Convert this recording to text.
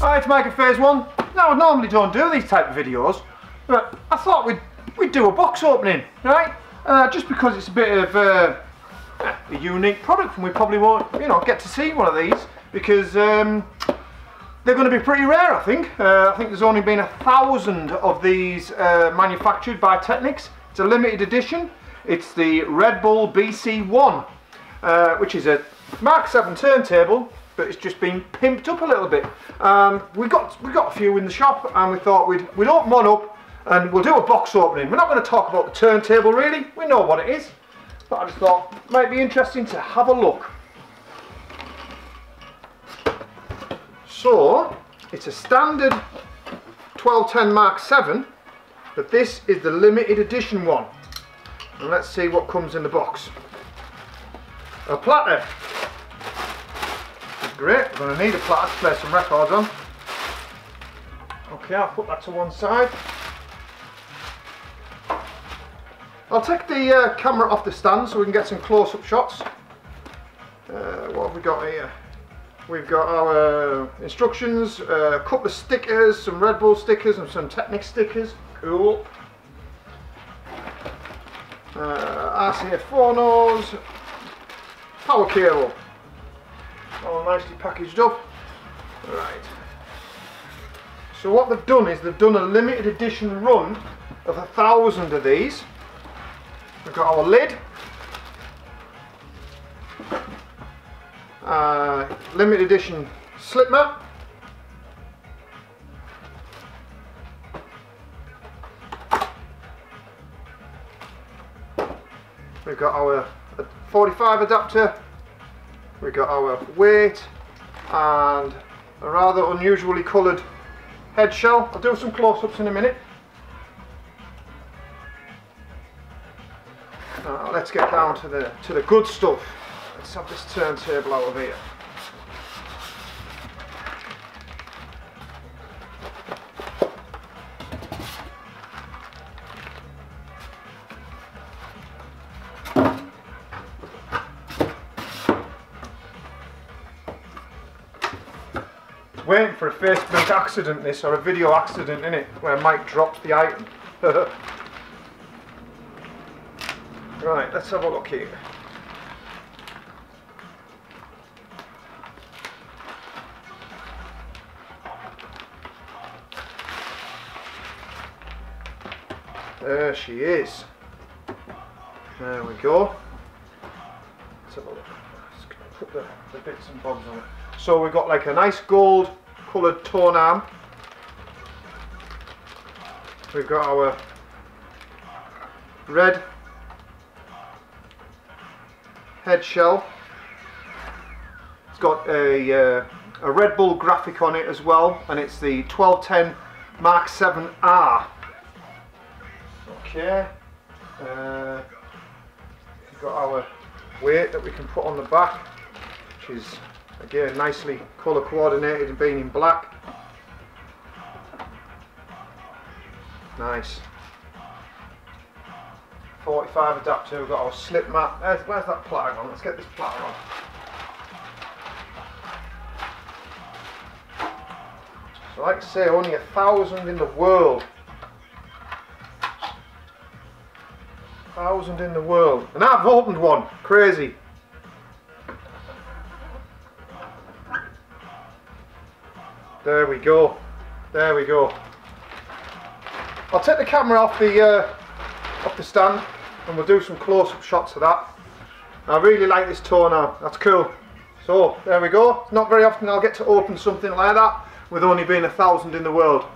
Alright, Mike of Phase 1. Now, I normally don't do these type of videos, but I thought we'd, we'd do a box opening, right? Uh, just because it's a bit of uh, a unique product and we probably won't, you know, get to see one of these because um, they're going to be pretty rare, I think. Uh, I think there's only been a thousand of these uh, manufactured by Technics. It's a limited edition. It's the Red Bull BC1, uh, which is a Mark 7 turntable but it's just been pimped up a little bit. Um, we got we got a few in the shop, and we thought we'd we'd open one up, and we'll do a box opening. We're not going to talk about the turntable really. We know what it is, but I just thought it might be interesting to have a look. So it's a standard 1210 Mark 7, but this is the limited edition one. And let's see what comes in the box. A platter Great, we're going to need a platter to play some records on. Okay, I'll put that to one side. I'll take the uh, camera off the stand so we can get some close-up shots. Uh, what have we got here? We've got our instructions, uh, a couple of stickers, some Red Bull stickers and some Technic stickers. Cool. Uh, RCA phonos, power cable nicely packaged up. Right. So what they've done is they've done a limited edition run of a thousand of these. We've got our lid. Uh, limited edition slip mat. We've got our 45 adapter we got our weight and a rather unusually coloured head shell. I'll do some close-ups in a minute. Let's get down to the to the good stuff. Let's have this turntable out of here. Waiting for a Facebook accident this or a video accident in it where Mike drops the item. right, let's have a look here. There she is. There we go. Let's have a look. Let's put the, the bits and bobs on it. So we've got like a nice gold coloured tone arm. We've got our red head shell. It's got a, uh, a Red Bull graphic on it as well and it's the 1210 Mark 7R. Okay. Uh, we've got our weight that we can put on the back which is Again, nicely colour coordinated and being in black. Nice. 45 adapter, we've got our slip mat. Where's, where's that platter on? Let's get this platter on. So like I say, only a thousand in the world. Thousand in the world. And I've opened one. Crazy. There we go. There we go. I'll take the camera off the uh, off the stand and we'll do some close-up shots of that. I really like this now. That's cool. So there we go. Not very often I'll get to open something like that with only being a thousand in the world.